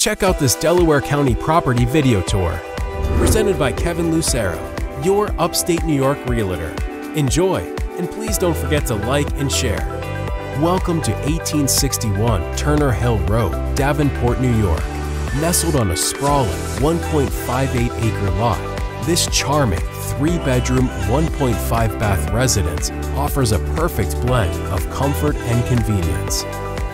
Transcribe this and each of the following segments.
Check out this Delaware County property video tour. Presented by Kevin Lucero, your upstate New York realtor. Enjoy, and please don't forget to like and share. Welcome to 1861 Turner Hill Road, Davenport, New York. Nestled on a sprawling 1.58 acre lot, this charming three bedroom, 1.5 bath residence offers a perfect blend of comfort and convenience.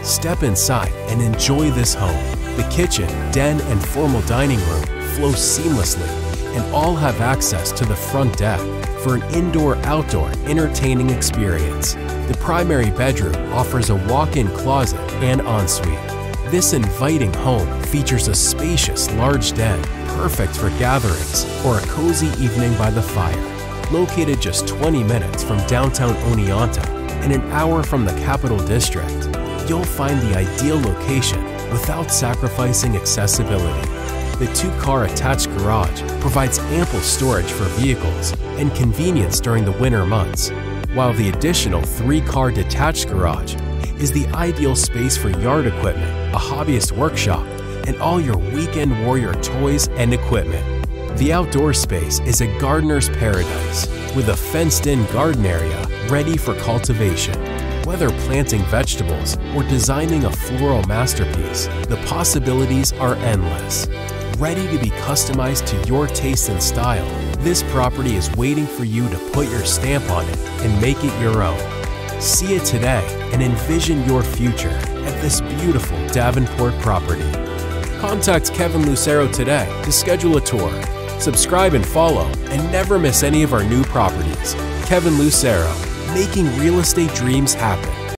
Step inside and enjoy this home. The kitchen, den, and formal dining room flow seamlessly and all have access to the front deck for an indoor-outdoor entertaining experience. The primary bedroom offers a walk-in closet and ensuite. This inviting home features a spacious large den, perfect for gatherings or a cozy evening by the fire. Located just 20 minutes from downtown Oneonta and an hour from the Capital District, you'll find the ideal location without sacrificing accessibility. The two-car attached garage provides ample storage for vehicles and convenience during the winter months, while the additional three-car detached garage is the ideal space for yard equipment, a hobbyist workshop, and all your weekend warrior toys and equipment. The outdoor space is a gardener's paradise with a fenced-in garden area ready for cultivation. Whether planting vegetables or designing a floral masterpiece, the possibilities are endless. Ready to be customized to your taste and style, this property is waiting for you to put your stamp on it and make it your own. See it today and envision your future at this beautiful Davenport property. Contact Kevin Lucero today to schedule a tour. Subscribe and follow and never miss any of our new properties. Kevin Lucero, making real estate dreams happen.